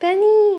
Benny